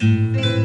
Música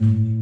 Mm-hmm.